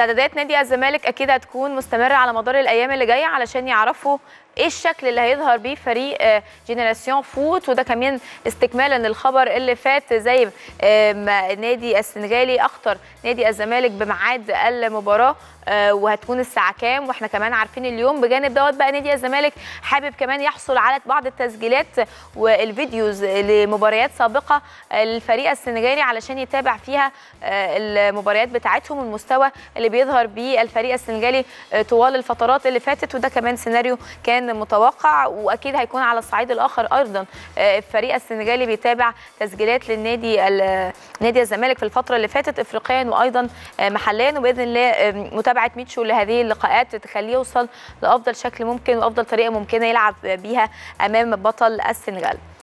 استعدادات نادي الزمالك أكيد هتكون مستمرة على مدار الأيام اللي جاية علشان يعرفوا إيه الشكل اللي هيظهر بيه فريق آه، جينيراسيون فوت؟ وده كمان استكمالا للخبر اللي فات زي ما نادي السنغالي أخطر نادي الزمالك بميعاد المباراة آه، وهتكون الساعة كام؟ وإحنا كمان عارفين اليوم. بجانب دوت بقى نادي الزمالك حابب كمان يحصل على بعض التسجيلات وال videos لمباريات سابقة للفريق السنغالي علشان يتابع فيها آه، المباريات بتاعتهم والمستوى اللي بيظهر بيه الفريق السنغالي طوال الفترات اللي فاتت. وده كمان سيناريو كان متوقع واكيد هيكون على الصعيد الآخر أيضا. آه، الفريق السنغالي بيتابع تسجيلات للنادي نادي الزمالك في الفترة اللي فاتت افريقيا وأيضا آه، محليا وبإذن الله آه، متابعة ميتشو لهذه اللقاءات تخليه يوصل لأفضل شكل ممكن وأفضل طريقة ممكنة يلعب بيها أمام بطل السنغال.